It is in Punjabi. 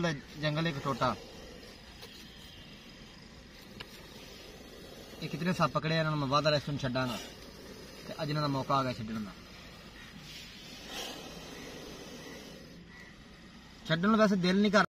ਦਾ ਜੰਗਲ ਇੱਕ ਟੋਟਾ ਇਹ ਕਿਤਨੇ ਸੱਪ ਪਕੜੇ ਇਹਨਾਂ ਨੂੰ ਮੈਂ ਵਾਦਾ ਰੈਸਟੋਰੈਂਟ ਛੱਡਾਂਗਾ। ਤੇ ਅੱਜ ਇਹਨਾਂ ਦਾ ਮੌਕਾ ਆ ਗਿਆ ਛੱਡਣ ਦਾ। ਛੱਡਣ ਨੂੰ ਵੈਸੇ ਦਿਲ ਨਹੀਂ ਕਰ